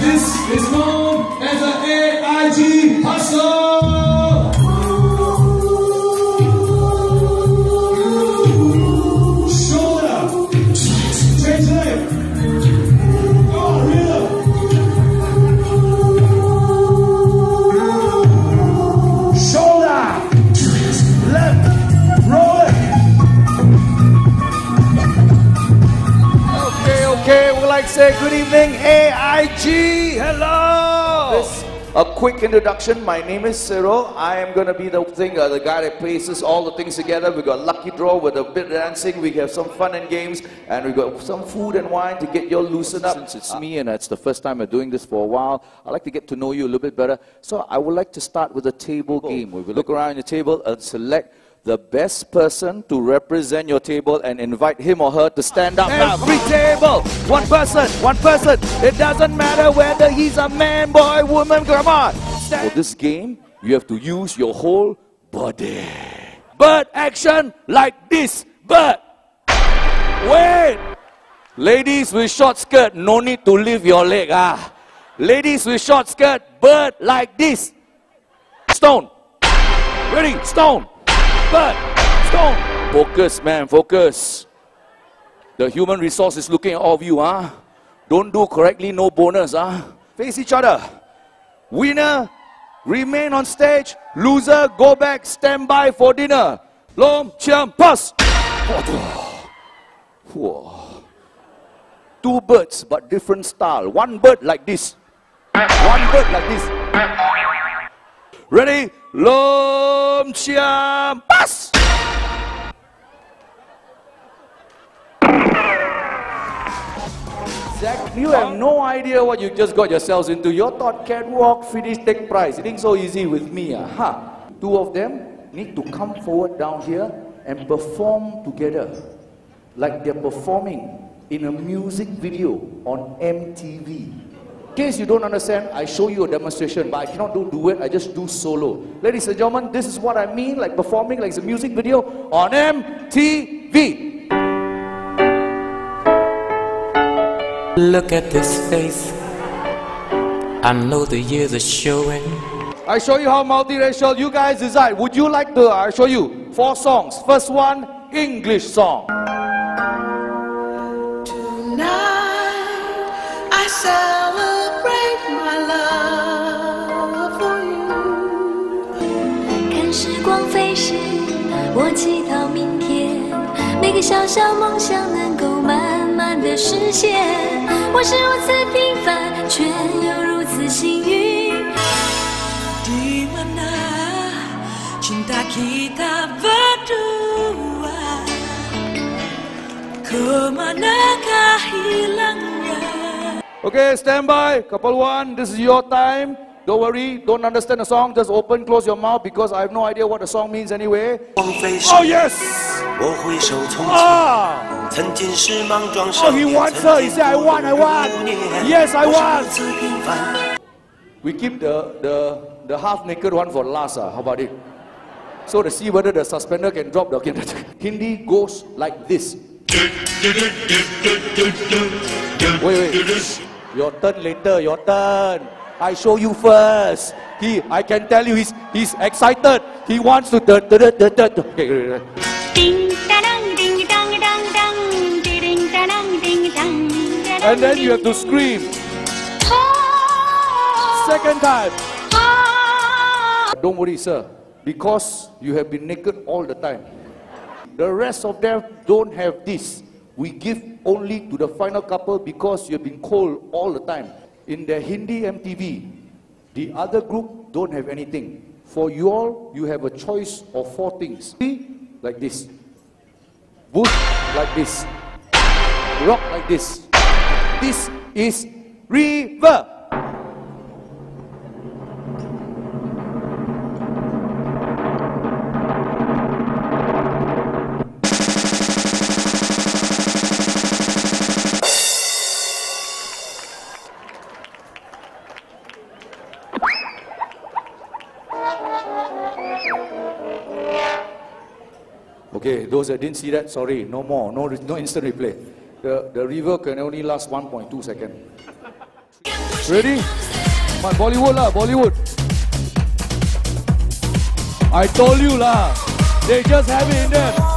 This is known as an AIG hustle. Say good evening, AIG. Hello. This, a quick introduction. My name is Cyril. I am going to be the thing, uh, the guy that places all the things together. We got lucky draw with a bit of dancing. We have some fun and games, and we got some food and wine to get you loosened up. Since it's me and it's the first time we're doing this for a while, I'd like to get to know you a little bit better. So I would like to start with a table game. We will look around the table and select the best person to represent your table and invite him or her to stand up now. Every table, one person, one person. It doesn't matter whether he's a man, boy, woman, come on. For this game, you have to use your whole body. Bird action like this. Bird. Wait. Ladies with short skirt, no need to lift your leg. Ah. Ladies with short skirt, bird like this. Stone. Ready? Stone. Bird. Stone. Focus, man. Focus. The human resource is looking at all of you, huh? Don't do correctly, no bonus, huh? Face each other. Winner, remain on stage. Loser, go back, stand by for dinner. Lom, chiam, pass. Whoa. Two birds, but different style. One bird like this. One bird like this. Ready? Lom, chiam, pass. Zach, you have no idea what you just got yourselves into. You thought catwalk, finish, take prize. It ain't so easy with me. Uh. Huh. Two of them need to come forward down here and perform together. Like they're performing in a music video on MTV. In case you don't understand, I show you a demonstration, but I cannot do duet, I just do solo. Ladies and gentlemen, this is what I mean, like performing like it's a music video on MTV. Look at this face. I know the years are showing. I show you how multiracial you guys decide. Would you like to? I show you four songs. First one, English song. 我祈祷明天每个小小梦想能够慢慢的实现。我是如此平凡，却又如此幸运。OK，stand Okay, stand by. Couple one, this is your time. Don't worry, don't understand the song, just open, close your mouth because I have no idea what the song means anyway. Oh, yes! Ah! Oh, he wants her. He said, I want, I want. Yes, I want. We keep the, the, the half naked one for last. Uh, how about it? So to see whether the suspender can drop the. Hindi goes like this. Wait, wait. Your turn later, your turn. I show you first. He, I can tell you, he's, he's excited. He wants to. Da, da, da, da, da. Okay. Ding, ding, ding, ding, And then you have to scream. Second time. Don't worry, sir, because you have been naked all the time. The rest of them don't have this. We give only to the final couple because you've been cold all the time. In the Hindi MTV, the other group don't have anything. For you all, you have a choice of four things. Like this. Bush like this. Rock like this. This is river. Okay, those that didn't see that, sorry, no more, no, no instant replay. The, the river can only last 1.2 seconds. Ready? My Bollywood lah, Bollywood. I told you lah. They just have it in there.